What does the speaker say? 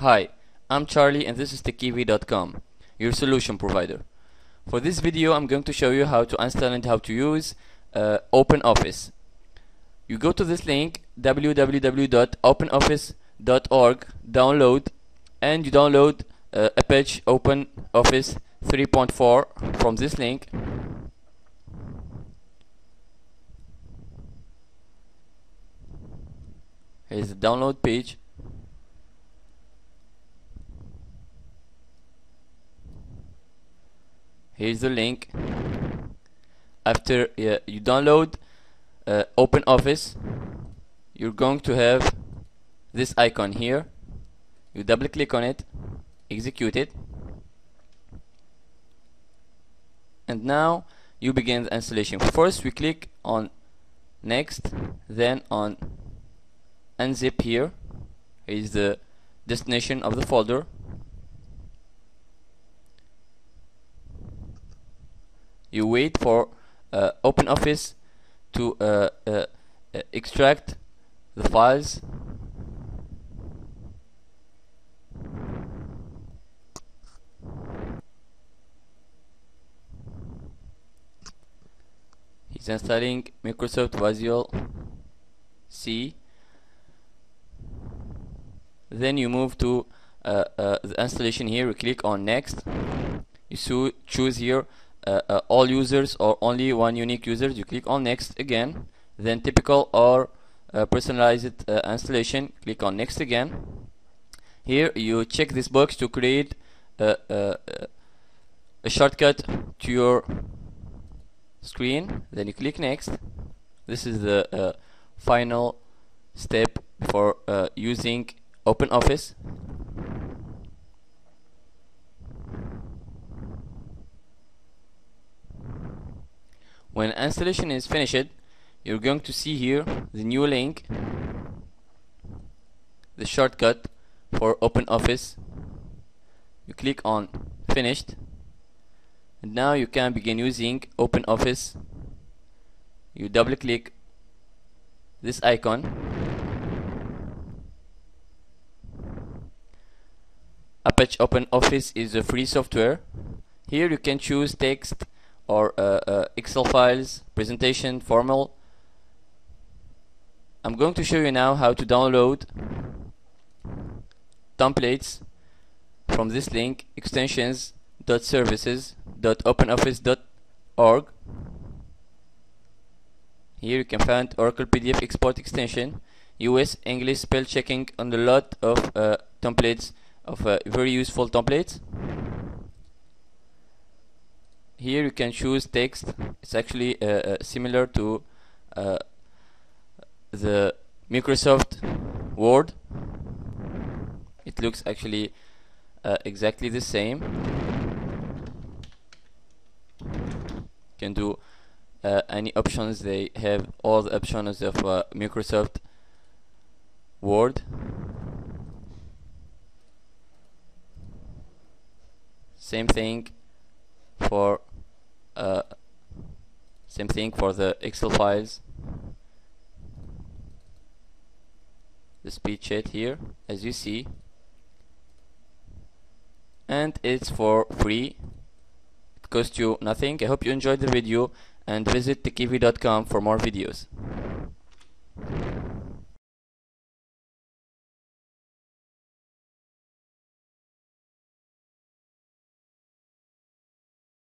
Hi, I'm Charlie and this is TechyV.com, your solution provider. For this video I'm going to show you how to install and how to use uh, OpenOffice. You go to this link www.openoffice.org, download and you download uh, Apache OpenOffice 3.4 from this link. Here's the download page. Here's the link. After uh, you download uh, OpenOffice, you're going to have this icon here. You double click on it, execute it, and now you begin the installation. First, we click on next, then on unzip here is the destination of the folder you wait for uh, OpenOffice to uh, uh, uh extract the files. He's installing Microsoft Visual C. Then you move to uh, uh, the installation here. You click on next. You choose here uh, uh, all users or only one unique user you click on next again then typical or uh, personalized uh, installation click on next again here you check this box to create a, a, a shortcut to your screen then you click next this is the uh, final step for uh, using OpenOffice. When installation is finished, you're going to see here the new link, the shortcut for OpenOffice. You click on finished and now you can begin using OpenOffice. You double click this icon Apache OpenOffice is a free software. Here you can choose text or uh, uh, Excel files, presentation, formal. I'm going to show you now how to download templates from this link extensions.services.openoffice.org here you can find Oracle PDF export extension US English spell checking and a lot of uh, templates of uh, very useful templates here you can choose text. It's actually uh, uh similar to uh, the Microsoft Word. It looks actually uh, exactly the same. You can do any options. They have all the options of Microsoft Word. Same thing for uh, same thing for the Excel files. The spreadsheet here as you see. And it's for free. It costs you nothing. I hope you enjoyed the video and visit techyv.com for more videos